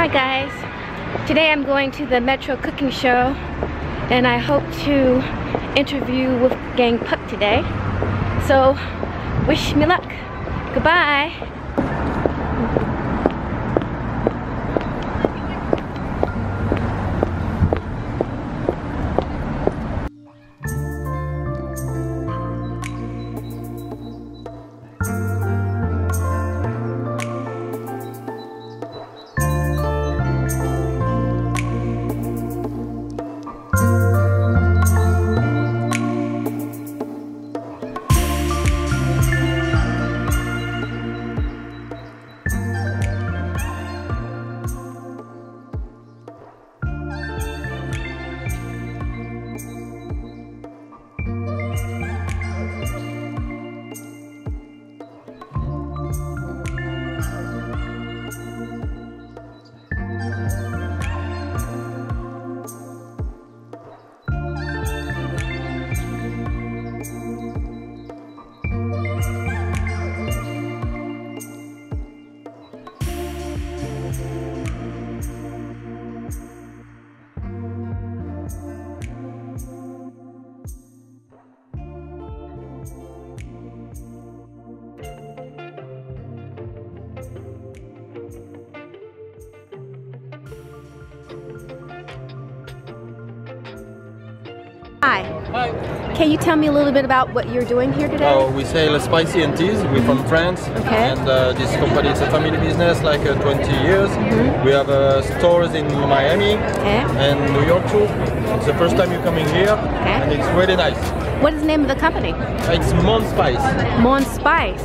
Hi guys. Today I'm going to the Metro Cooking Show and I hope to interview with Gang Puck today. So wish me luck. Goodbye. Hi. Hi. Can you tell me a little bit about what you're doing here today? Oh, we sell spicy and teas. We're from France. Okay. And uh, this company is a family business, like uh, 20 years. Mm-hmm. We have uh, stores in Miami Okay. and New York too. It's the first time you're coming here, Okay. and it's really nice. What is the name of the company? It's Mon Spice. Mon Spice.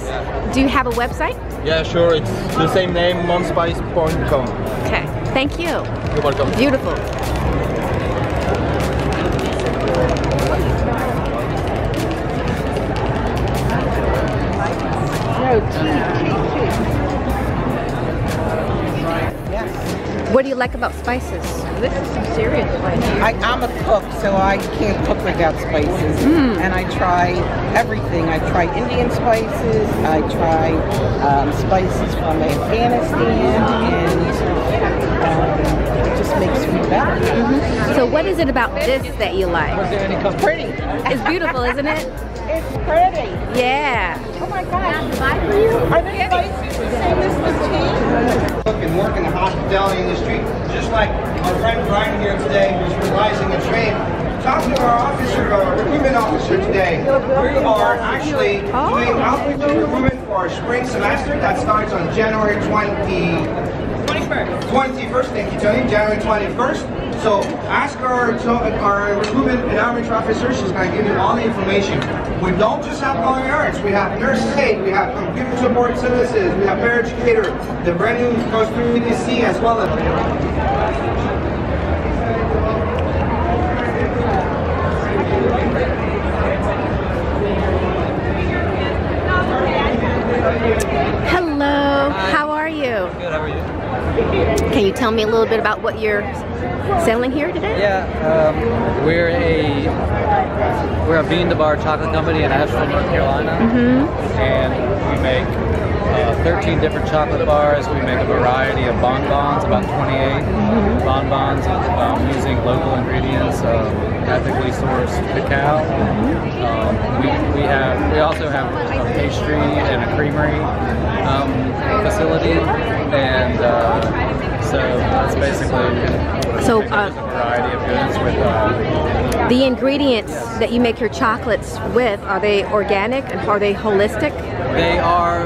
Do you have a website? Yeah, sure. It's the same name, monspice.com. Okay. Thank you. You're welcome. Beautiful. Like about spices? This is some serious spices. I, I'm a cook, so I can't cook without spices. And I try everything. I try Indian spices. I try um, spices from Afghanistan, and um, it just makes me better. So what is it about this that you like? It's pretty. It's beautiful, isn't it? It's pretty. Yeah. Oh my God. Are they spicy? Same as the tea? cook and work in the hospitality industry, just like our friend Brian here today, who's revising a trade. Talking to our officer, our recruitment officer today, we are actually doing outreach and recruitment for our spring semester that starts on January 20, 21st. 21st, thank you, Tony, January 21st. So ask our, our recruitment and outreach officer, she's going to give you all the information. We don't just have culinary arts, we have nurse aid, we have computer support services, we have paraeducator, the brand new goes through EDC as well as Hello. How are you? Good, how are you? Can you tell me a little bit about what you're selling here today? Yeah, um, we're a we're a bean to bar chocolate company in Asheville, North Carolina, and we make uh, 13 different chocolate bars. We make a variety of bonbons, about 28 bonbons, um, using local ingredients, um, ethically sourced cacao. Um, we, we have we also have a pastry and a creamery um, facility, and uh, so that's basically So, uh, a variety of goods with. Uh, The ingredients that you make your chocolates with, are they organic and are they holistic? They are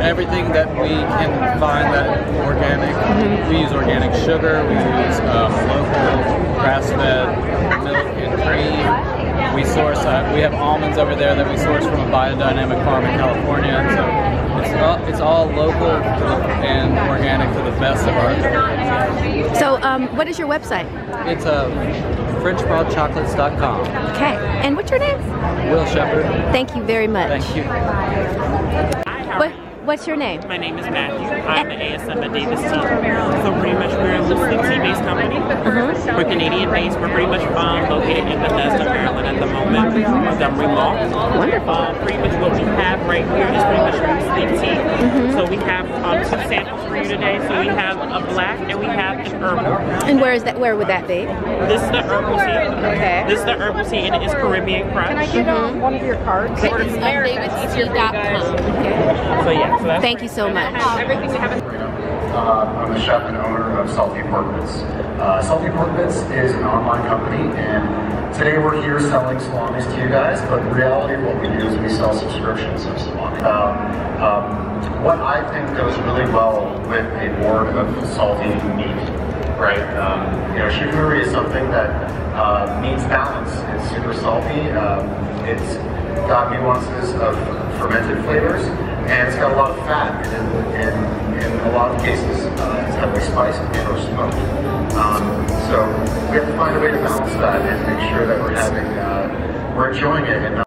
everything that we can find that organic. We use organic sugar. We use um, local grass-fed milk and cream. We source. Uh, we have almonds over there that we source from a biodynamic farm in California. So it's all, it's all local and organic to the best of our ability. So, um, what is your website? It's uh, FrenchBroadChocolates.com. Okay. And what's your name? Will Shepard. Thank you very much. Thank you. What, what's your name? My name is Matthew. I'm the ASM at DAVIDsTEA. So pretty much we're a listed tea-based company. We're Canadian-based. We're pretty much um, located in Bethesda, Maryland at the moment, Montgomery Mall. Wonderful. Uh, pretty much what we have right here is pretty much sleep tea. So we have um, two samples for you today. So we have a black and we have an herbal. And where is that? Where would that be? This is the herbal tea. Okay. This is the herbal tea and it is Caribbean Crush. Can I get um, one of your cards? So yeah, so that's Thank you so much. everything we have. Uh, I'm the chef and owner of Salty Pork Bits. Uh, Salty Pork Bits is an online company, and today we're here selling salamis to you guys. But in reality, what we do is we sell subscriptions of salami. Um, um, what I think goes really well with a board of salty meat, right? Um, you know, charcuterie is something that uh, needs balance. It's super salty. Um, it's got nuances of fermented flavors, and it's got a lot of fat, and in, in, in a lot of cases, uh, it's heavily spiced and or smoked. Um, so we have to find a way to balance that and make sure that we're having, uh, we're enjoying it and